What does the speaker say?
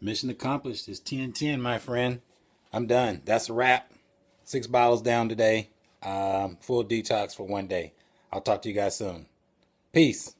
Mission accomplished. It's 10 10, my friend. I'm done. That's a wrap. Six bottles down today. Um, full detox for one day. I'll talk to you guys soon. Peace.